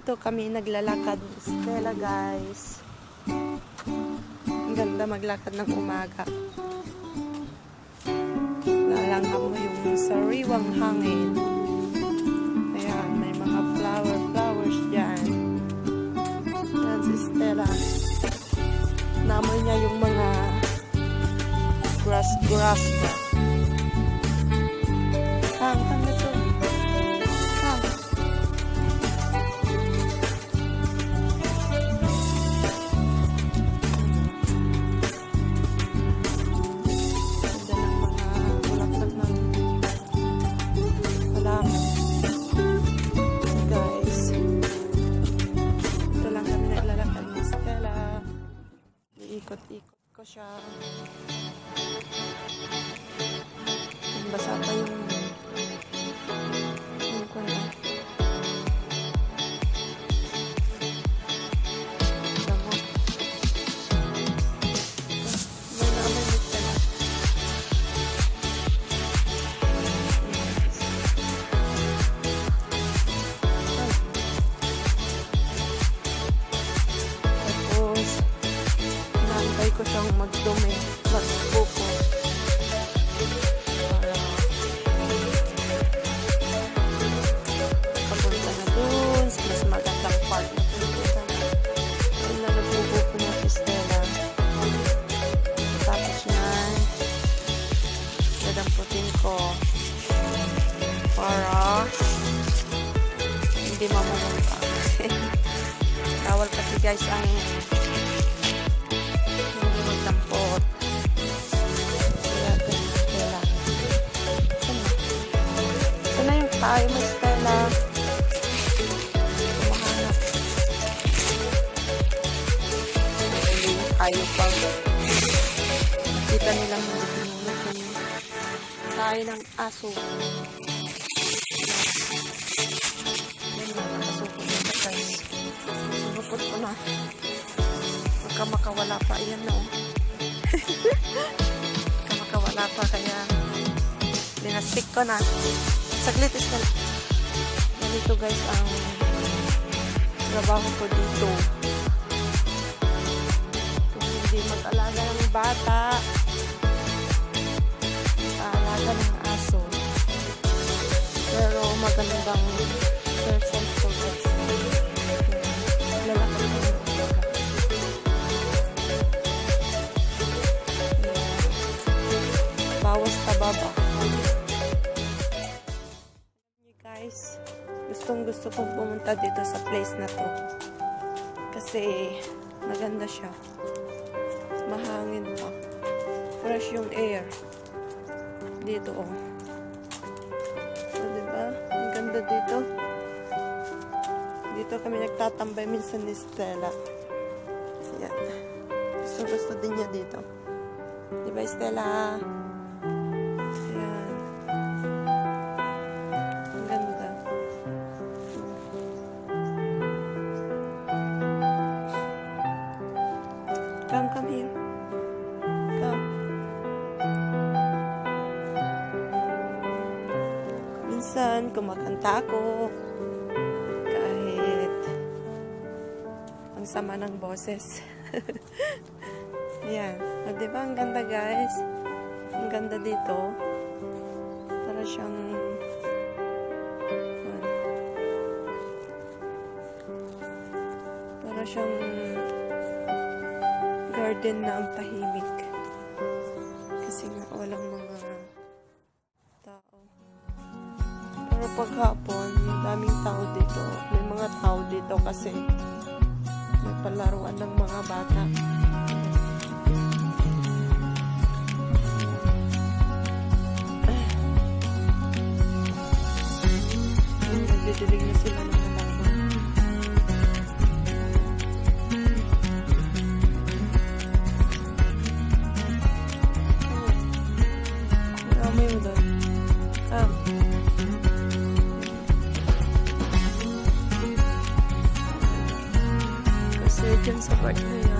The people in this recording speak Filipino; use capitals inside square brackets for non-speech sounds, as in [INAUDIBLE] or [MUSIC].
dito kami naglalakad Stella guys. Ang ganda maglakad ng umaga. Lalangham mo yung sariwang hangin. Ayan may mga flower flowers dyan. Yan si Stella. Namoy niya yung mga grass grass Iikot-ikot ko siya. Basa pa yung inaantay ko siyang magdumi, magbuko. Para papunta na dun sa mas magandang part na pupunta na. Ayun na nagbubuko na si Stella. Tapos yan, dadamputin ko para hindi mamunta. [LAUGHS] Bawal kasi guys ang tayo? Tumahanap. Hindi yung tayo pa. Kita nilang hindi pinulot yung tayo ng aso. Yan na, nakasuko na guys. Sinupot ko na. Baka makawala pa. Ayan na oh. [LAUGHS] Baka makawala pa kaya linastick ko na. Saglit is na. Ganito guys ang trabaho ko dito. Kung hindi mag-alaga ng bata, mag-alaga ng aso. Pero magandang exercise to guys. Lalakad ko. Bawas tababa. Gusto kong pumunta dito sa place na to. Kasi maganda siya. Mahangin pa. Fresh yung air. Dito oh. So, diba? Ang ganda dito. Dito kami nagtatambay minsan ni Stella. Ayan. Gusto gusto din niya dito. Diba Stella? Ayan. Minsan, kumakanta ako. Kahit ang sama ng boses. [LAUGHS] Ayan. O, diba? Ang ganda, guys. Ang ganda dito. Para siyang ano, para siyang garden na ang tahimik. Kasi nga walang mga Pero paghapon, yung daming tao dito. May mga tao dito kasi may palaruan ng mga bata. Kasi dyan sa part na yan,